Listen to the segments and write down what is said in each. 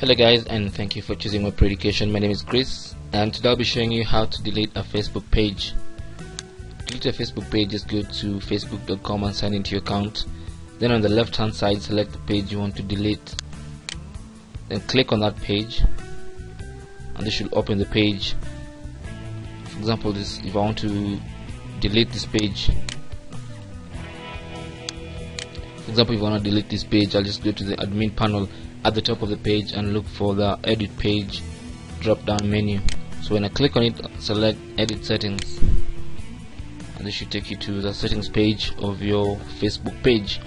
Hello guys and thank you for choosing WebPro Education. My name is Chris and today I'll be showing you how to delete a Facebook page. To delete a Facebook page just go to facebook.com and sign into your account. Then on the left hand side select the page you want to delete. Then click on that page and this should open the page. For example this if I want to delete this page for example if I want to delete this page I'll just go to the admin panel at the top of the page and look for the edit page drop down menu. So when I click on it select edit settings. And this should take you to the settings page of your Facebook page.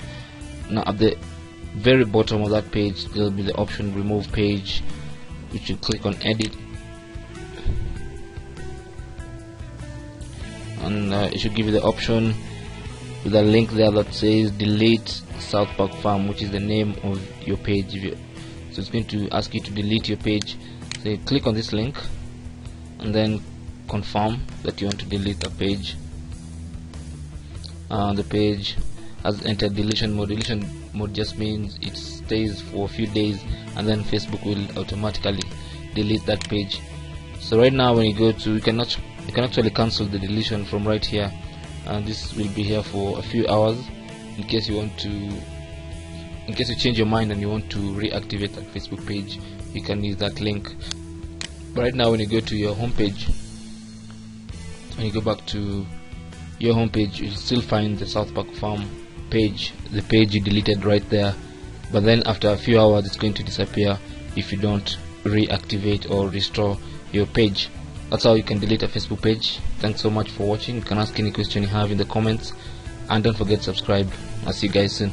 Now at the very bottom of that page there will be the option remove page which you click on edit. And uh, it should give you the option with a link there that says delete South Park Farm which is the name of your page. So it's going to ask you to delete your page. So you click on this link and then confirm that you want to delete the page. Uh, the page has entered deletion mode. Deletion mode just means it stays for a few days and then Facebook will automatically delete that page. So right now when you go to you cannot you can actually cancel the deletion from right here and this will be here for a few hours in case you want to in case you change your mind and you want to reactivate that Facebook page you can use that link. But right now when you go to your home page when you go back to your home page you'll still find the South Park Farm page the page you deleted right there. But then after a few hours it's going to disappear if you don't reactivate or restore your page that's how you can delete a Facebook page. Thanks so much for watching. You can ask any question you have in the comments. And don't forget to subscribe. I'll see you guys soon